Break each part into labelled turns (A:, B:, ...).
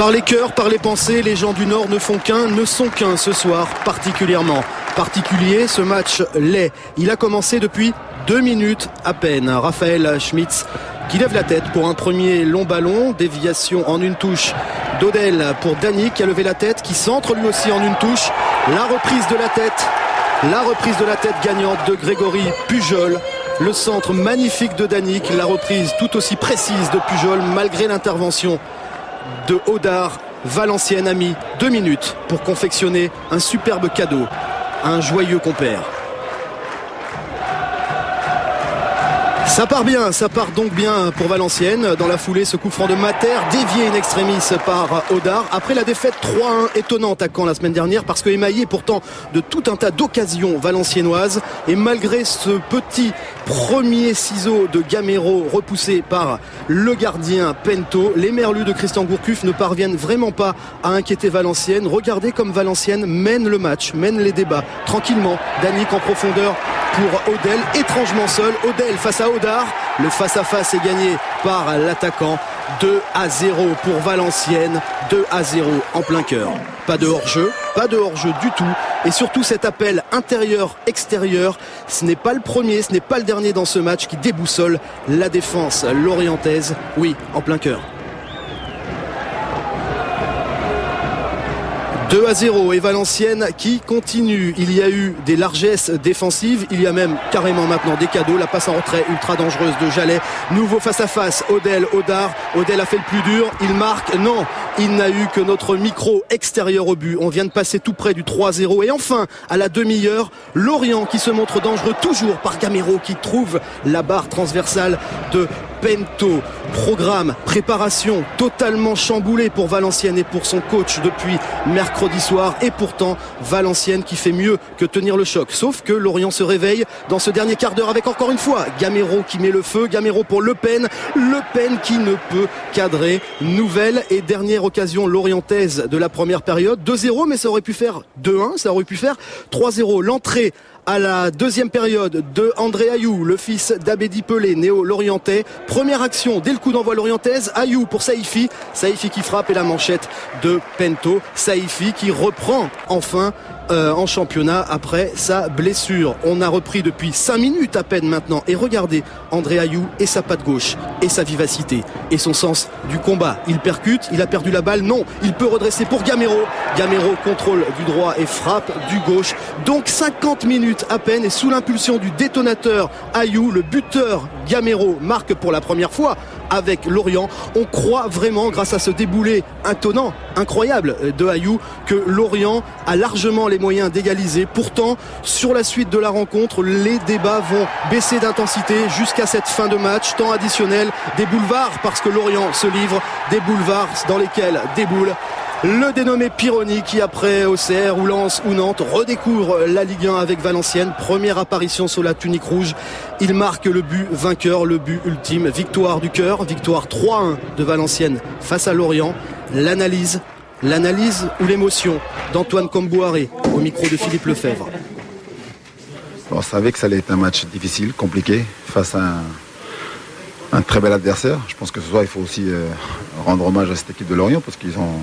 A: Par les cœurs, par les pensées, les gens du Nord ne font qu'un, ne sont qu'un ce soir particulièrement. Particulier, ce match l'est. Il a commencé depuis deux minutes à peine. Raphaël Schmitz qui lève la tête pour un premier long ballon, déviation en une touche d'Odel pour Dany qui a levé la tête, qui centre lui aussi en une touche. La reprise de la tête, la reprise de la tête gagnante de Grégory Pujol. Le centre magnifique de Danick, la reprise tout aussi précise de Pujol malgré l'intervention de Odard. Valenciennes a deux minutes pour confectionner un superbe cadeau à un joyeux compère. Ça part bien, ça part donc bien pour Valenciennes. Dans la foulée, ce coup franc de Mater, dévié in extremis par Odard. Après la défaite 3-1 étonnante à Caen la semaine dernière, parce que émaillé pourtant de tout un tas d'occasions valenciennoises. Et malgré ce petit premier ciseau de Gamero repoussé par le gardien Pento, les merlus de Christian Gourcuff ne parviennent vraiment pas à inquiéter Valenciennes. Regardez comme Valenciennes mène le match, mène les débats tranquillement. Danick en profondeur pour Odell, étrangement seul. Odell face à Odard. Le face-à-face est gagné par l'attaquant. 2 à 0 pour Valenciennes, 2 à 0 en plein cœur. Pas de hors-jeu, pas de hors-jeu du tout. Et surtout cet appel intérieur-extérieur, ce n'est pas le premier, ce n'est pas le dernier dans ce match qui déboussole la défense lorientaise. Oui, en plein cœur. 2 à 0 et Valenciennes qui continue. Il y a eu des largesses défensives, il y a même carrément maintenant des cadeaux. La passe en retrait ultra dangereuse de Jallet. Nouveau face à face, Odell, Odard. Odell a fait le plus dur, il marque. Non, il n'a eu que notre micro extérieur au but. On vient de passer tout près du 3-0 et enfin à la demi-heure, Lorient qui se montre dangereux toujours par Gamero qui trouve la barre transversale de Pento. Programme, préparation totalement chamboulée pour Valenciennes et pour son coach depuis mercredi soir. Et pourtant, Valenciennes qui fait mieux que tenir le choc. Sauf que Lorient se réveille dans ce dernier quart d'heure avec encore une fois Gamero qui met le feu. Gamero pour Le Pen. Le Pen qui ne peut cadrer. Nouvelle et dernière occasion lorientaise de la première période. 2-0, mais ça aurait pu faire 2-1, ça aurait pu faire 3-0. L'entrée à la deuxième période de André Ayou, le fils d'Abedi Pelé, néo-lorientais. Première action dès le coup d'envoi lorientaise. Ayou pour Saïfi. Saïfi qui frappe et la manchette de Pento. Saïfi qui reprend enfin euh, en championnat après sa blessure. On a repris depuis 5 minutes à peine maintenant. Et regardez André Ayou et sa patte gauche et sa vivacité et son sens du combat. Il percute, il a perdu la balle. Non, il peut redresser pour Gamero. Gamero contrôle du droit et frappe du gauche. Donc 50 minutes à peine et sous l'impulsion du détonateur Ayou, le buteur Gamero marque pour la première fois avec Lorient. On croit vraiment, grâce à ce déboulé intonnant, incroyable de Ayou, que Lorient a largement les moyens d'égaliser. Pourtant, sur la suite de la rencontre, les débats vont baisser d'intensité jusqu'à cette fin de match. Temps additionnel, des boulevards, parce que Lorient se livre, des boulevards dans lesquels déboule le dénommé Pironi qui après Auxerre ou Lens ou Nantes redécouvre la Ligue 1 avec Valenciennes. Première apparition sous la tunique rouge. Il marque le but vainqueur, le but ultime. Victoire du cœur, victoire 3-1 de Valenciennes face à Lorient. L'analyse, l'analyse ou l'émotion d'Antoine Combouaré au micro de Philippe Lefebvre.
B: On savait que ça allait être un match difficile, compliqué, face à un, très bel adversaire. Je pense que ce soir, il faut aussi euh, rendre hommage à cette équipe de Lorient parce qu'ils ont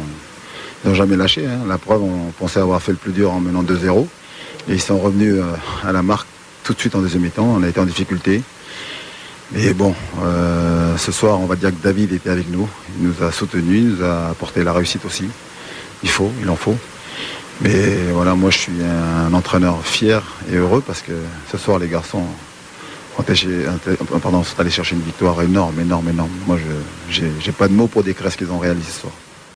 B: n'ont jamais lâché. Hein. La preuve, on pensait avoir fait le plus dur en menant 2-0. Et ils sont revenus euh, à la marque tout de suite en deuxième mi-temps. On a été en difficulté. Et bon, euh, ce soir, on va dire que David était avec nous. Il nous a soutenus, il nous a apporté la réussite aussi. Il faut, il en faut. Mais voilà, moi je suis un entraîneur fier et heureux parce que ce soir, les garçons sont allés chercher une victoire énorme, énorme, énorme. Moi, je n'ai pas de mots pour décrire ce qu'ils ont réalisé ce soir.